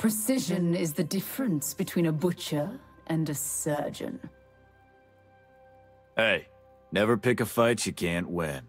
Precision is the difference between a butcher and a surgeon. Hey, never pick a fight you can't win.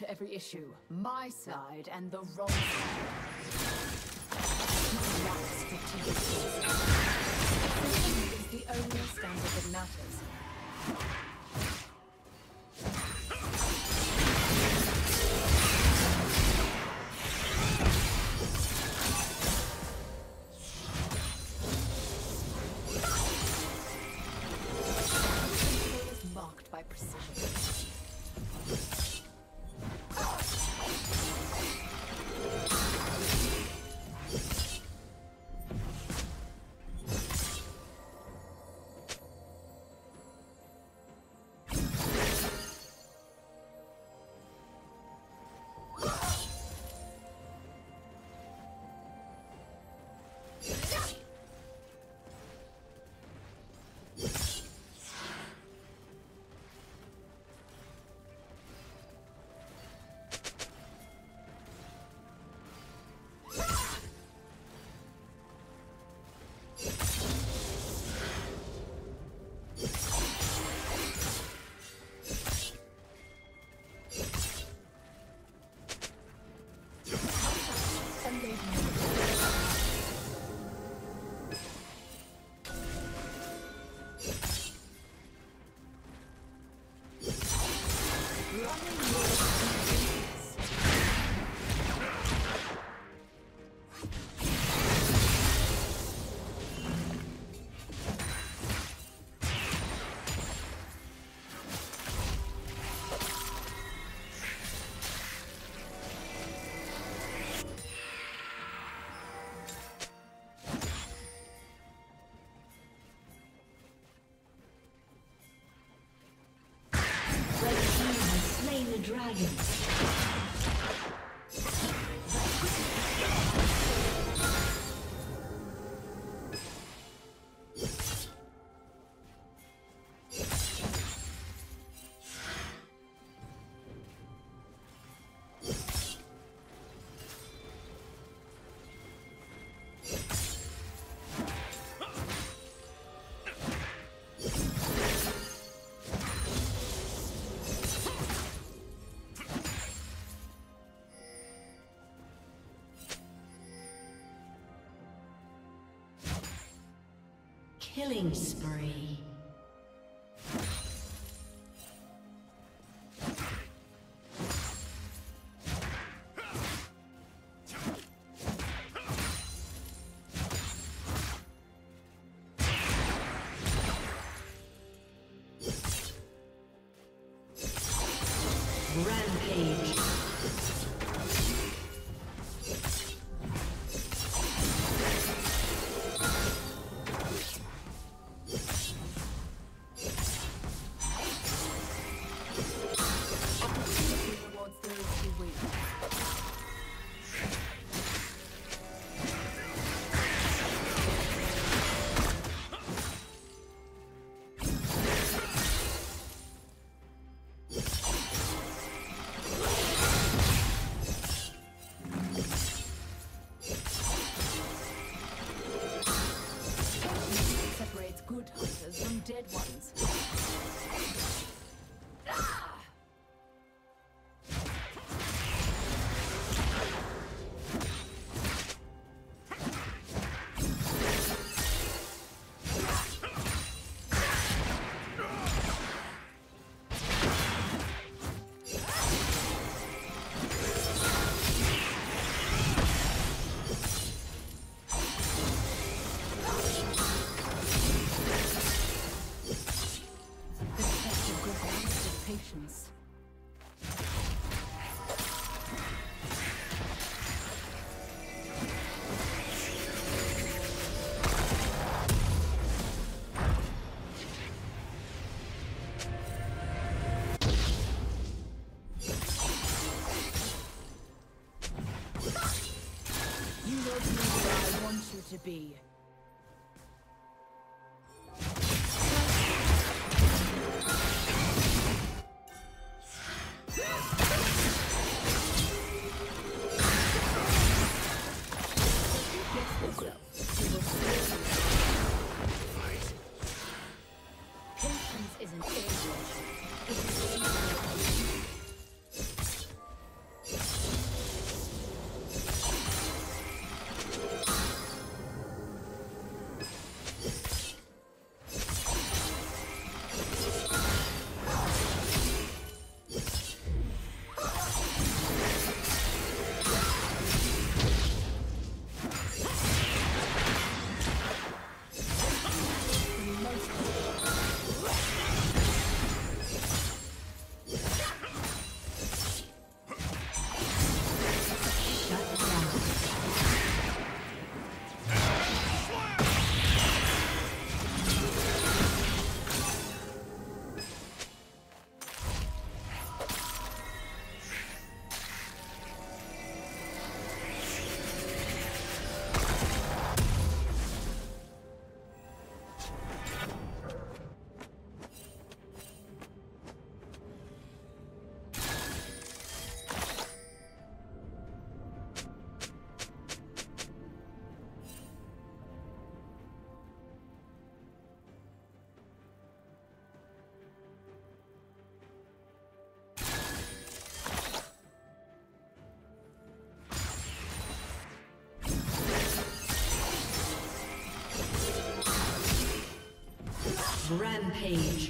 To every issue. My side and the wrong side. It's the only standard that matters. dragons. Killing spree. Be. Rampage.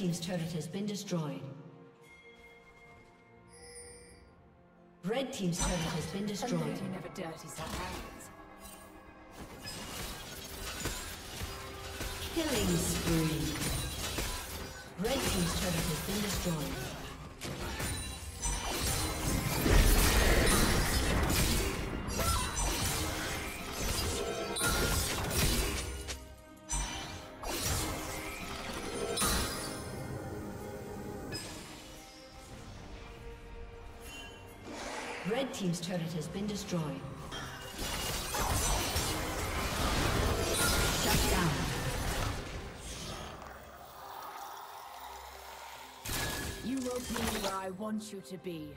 Team's turret has been destroyed. Red team's turret has been destroyed. never dirties her hands. Killing spree. Red team's turret has been destroyed. Team's turret has been destroyed. Shut down. You will be where I want you to be.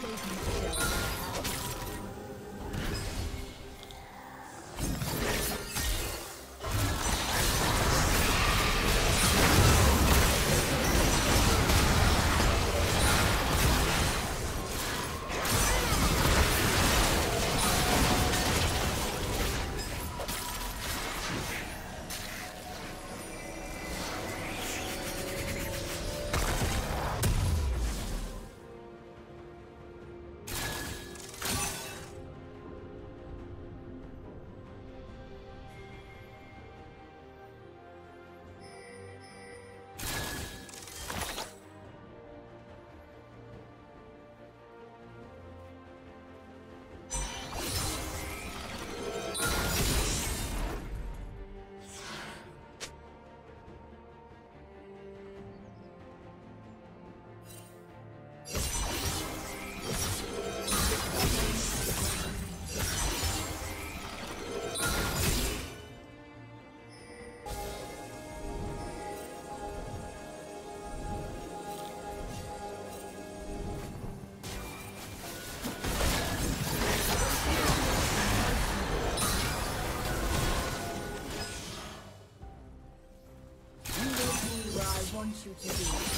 Dominating. You. to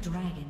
Dragon.